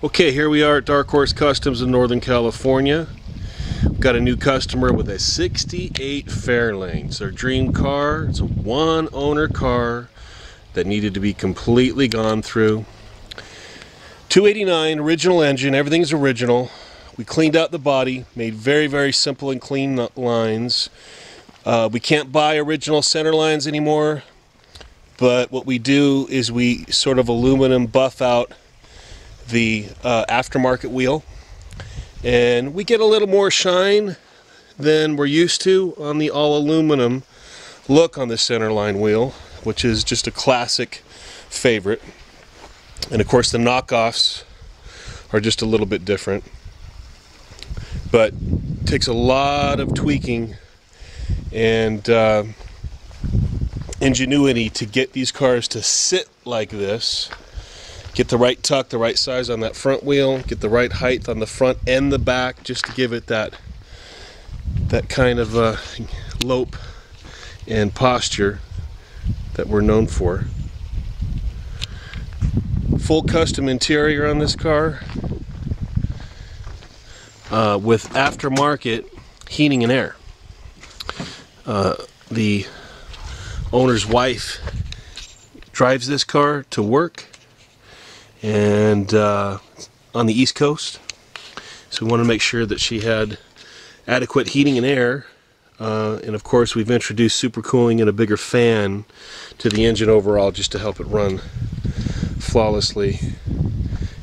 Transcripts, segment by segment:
Okay, here we are at Dark Horse Customs in Northern California. We've got a new customer with a 68 Fairlane. It's their dream car. It's a one owner car that needed to be completely gone through. 289 original engine, everything's original. We cleaned out the body, made very, very simple and clean lines. Uh, we can't buy original center lines anymore, but what we do is we sort of aluminum buff out the uh, aftermarket wheel. And we get a little more shine than we're used to on the all aluminum look on the centerline wheel which is just a classic favorite. And of course the knockoffs are just a little bit different. But takes a lot of tweaking and uh, ingenuity to get these cars to sit like this get the right tuck, the right size on that front wheel, get the right height on the front and the back just to give it that that kind of uh, lope and posture that we're known for. Full custom interior on this car uh, with aftermarket heating and air. Uh, the owner's wife drives this car to work and uh, on the east coast. So we want to make sure that she had adequate heating and air. Uh, and of course we've introduced supercooling and a bigger fan to the engine overall just to help it run flawlessly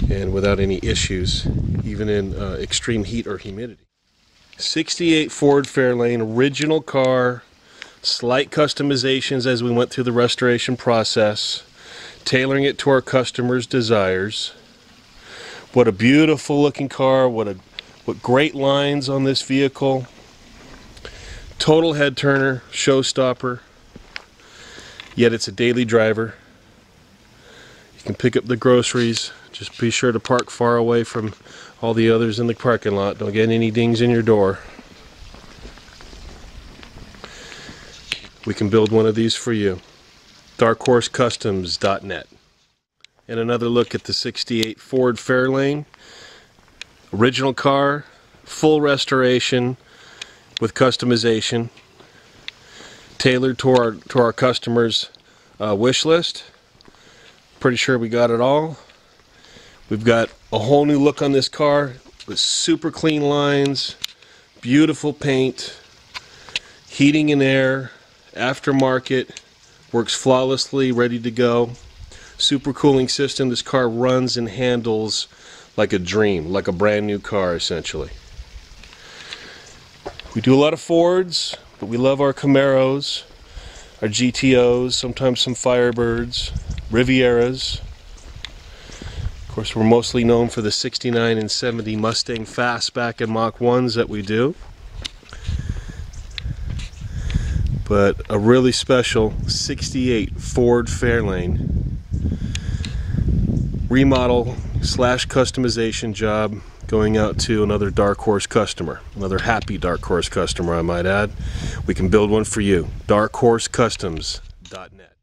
and without any issues even in uh, extreme heat or humidity. 68 Ford Fairlane original car slight customizations as we went through the restoration process tailoring it to our customers' desires. What a beautiful looking car. What a what great lines on this vehicle. Total head turner, showstopper. Yet it's a daily driver. You can pick up the groceries. Just be sure to park far away from all the others in the parking lot. Don't get any dings in your door. We can build one of these for you darkhorsecustoms.net. And another look at the 68 Ford Fairlane. Original car, full restoration with customization. Tailored to our, to our customers' uh, wish list. Pretty sure we got it all. We've got a whole new look on this car with super clean lines, beautiful paint, heating and air, aftermarket, works flawlessly, ready to go. Super cooling system. This car runs and handles like a dream, like a brand new car essentially. We do a lot of Fords, but we love our Camaros, our GTOs, sometimes some Firebirds, Rivieras. Of course, we're mostly known for the 69 and 70 Mustang Fastback and Mach 1s that we do. But a really special 68 Ford Fairlane remodel slash customization job going out to another Dark Horse customer, another happy Dark Horse customer I might add. We can build one for you. DarkHorseCustoms.net